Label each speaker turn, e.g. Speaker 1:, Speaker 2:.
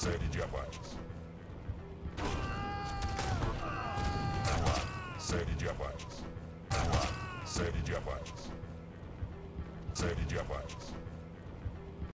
Speaker 1: série de abates. Série de abates. Série de abates. Série de abates.